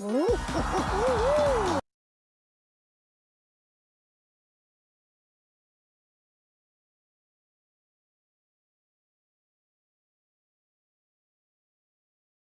오.